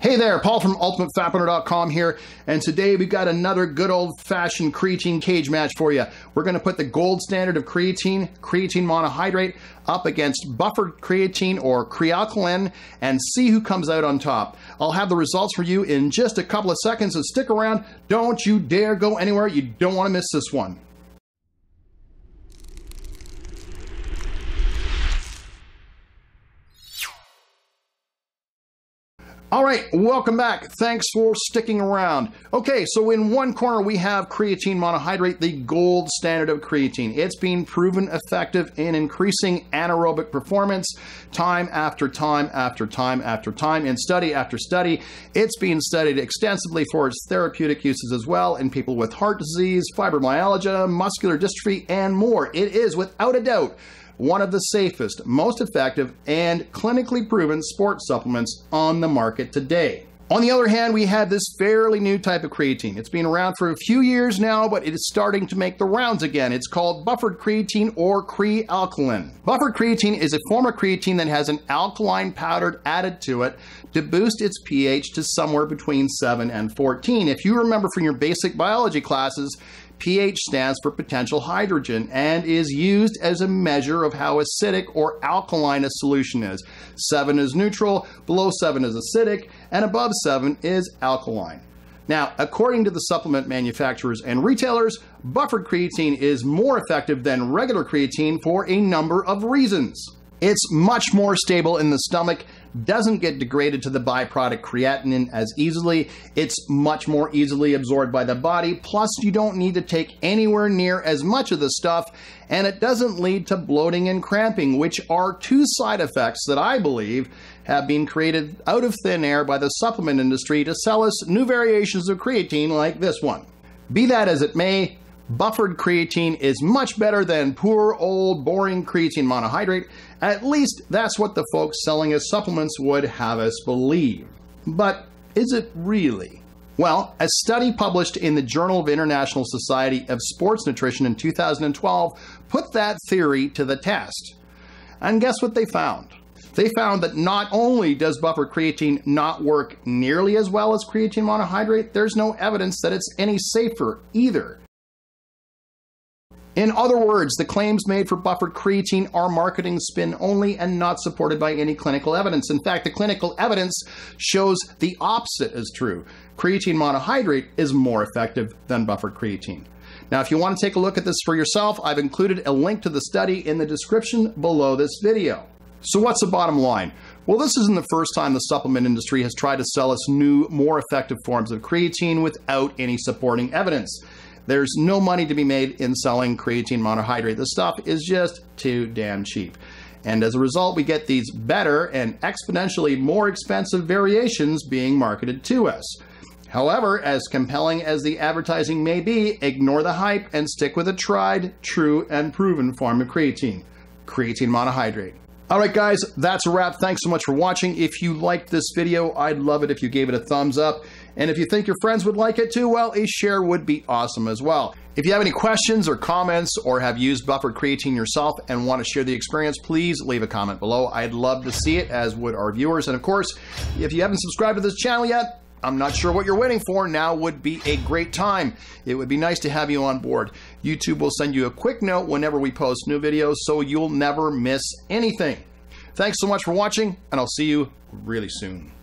Hey there, Paul from UltimateFatBurner.com here, and today we've got another good old-fashioned creatine cage match for you. We're going to put the gold standard of creatine, creatine monohydrate, up against buffered creatine or Kre-Alkalyn and see who comes out on top. I'll have the results for you in just a couple of seconds, so stick around. Don't you dare go anywhere. You don't want to miss this one. All right, welcome back. Thanks for sticking around. Okay, so in one corner we have creatine monohydrate, the gold standard of creatine. It's been proven effective in increasing anaerobic performance time after time after time after time in study after study. It's been studied extensively for its therapeutic uses as well in people with heart disease, fibromyalgia, muscular dystrophy, and more. It is without a doubt one of the safest, most effective, and clinically proven sports supplements on the market today. On the other hand, we have this fairly new type of creatine. It's been around for a few years now, but it is starting to make the rounds again. It's called buffered creatine or Kre-Alkalyn. Buffered creatine is a form of creatine that has an alkaline powder added to it to boost its pH to somewhere between 7 and 14. If you remember from your basic biology classes, pH stands for potential hydrogen and is used as a measure of how acidic or alkaline a solution is. 7 is neutral, below 7 is acidic, and above 7 is alkaline. Now, according to the supplement manufacturers and retailers, buffered creatine is more effective than regular creatine for a number of reasons. It's much more stable in the stomach doesn't get degraded to the byproduct creatinine as easily. It's much more easily absorbed by the body. Plus, you don't need to take anywhere near as much of the stuff, and it doesn't lead to bloating and cramping, which are two side effects that I believe have been created out of thin air by the supplement industry to sell us new variations of creatine like this one. Be that as it may, buffered creatine is much better than poor old boring creatine monohydrate. At least that's what the folks selling us supplements would have us believe. But is it really? Well, a study published in the Journal of International Society of Sports Nutrition in 2012 put that theory to the test. And guess what they found? They found that not only does buffer creatine not work nearly as well as creatine monohydrate, there's no evidence that it's any safer either. In other words, the claims made for buffered creatine are marketing spin only and not supported by any clinical evidence. In fact, the clinical evidence shows the opposite is true. Creatine monohydrate is more effective than buffered creatine. Now, if you want to take a look at this for yourself, I've included a link to the study in the description below this video. So what's the bottom line? Well, this isn't the first time the supplement industry has tried to sell us new, more effective forms of creatine without any supporting evidence. There's no money to be made in selling creatine monohydrate. The stuff is just too damn cheap. And as a result, we get these better and exponentially more expensive variations being marketed to us. However, as compelling as the advertising may be, ignore the hype and stick with a tried, true, and proven form of creatine creatine monohydrate. All right, guys, that's a wrap. Thanks so much for watching. If you liked this video, I'd love it if you gave it a thumbs up. And if you think your friends would like it too, well, a share would be awesome as well. If you have any questions or comments or have used buffered creatine yourself and want to share the experience, please leave a comment below. I'd love to see it, as would our viewers. And of course, if you haven't subscribed to this channel yet, I'm not sure what you're waiting for. Now would be a great time. It would be nice to have you on board. YouTube will send you a quick note whenever we post new videos so you'll never miss anything. Thanks so much for watching, and I'll see you really soon.